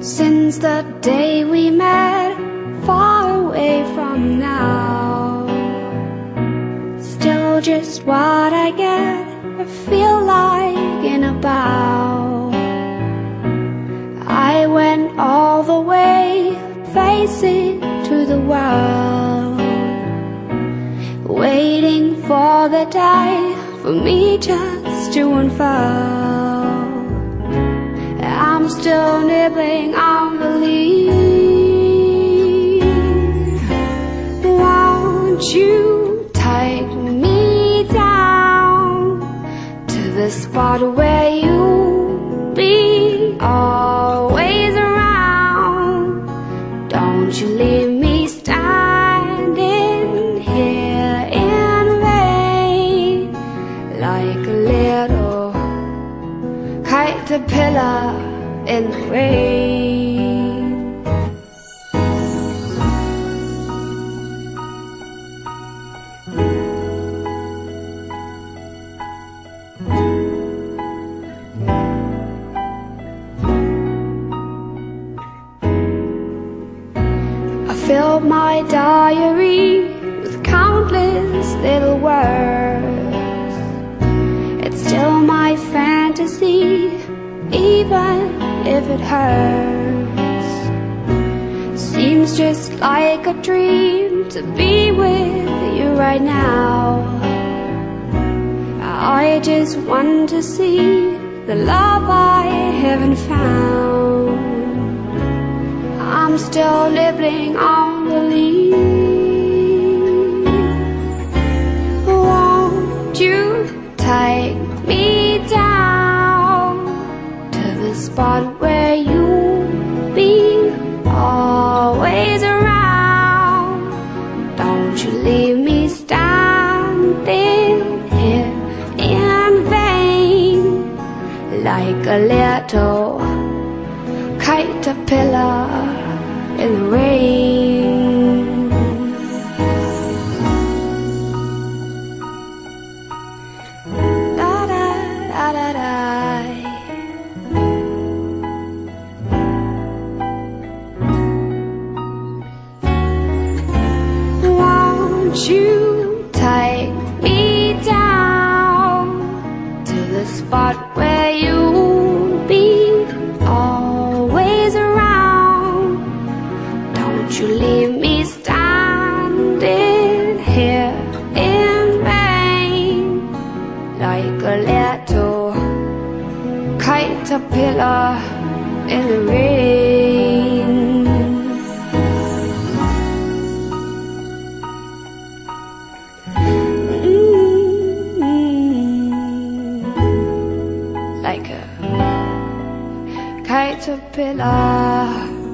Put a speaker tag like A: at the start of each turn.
A: Since the day we met, far away from now. Still just what I get, I feel like in a bow. I went all the way, facing to the world. Waiting for the day for me just to unfold. Nibbling on the leaf. Won't you take me down to the spot where you be always around? Don't you leave me standing here in vain like a little caterpillar the rain. I filled my diary with countless little words. It's still my fantasy, even if it hurts. Seems just like a dream to be with you right now. I just want to see the love I haven't found. I'm still living on the spot where you be always around? Don't you leave me standing here in vain like a little caterpillar in the rain. You take me down to the spot where you'll be always around? Don't you leave me standing here in vain like a little caterpillar in the rain. Caterpillar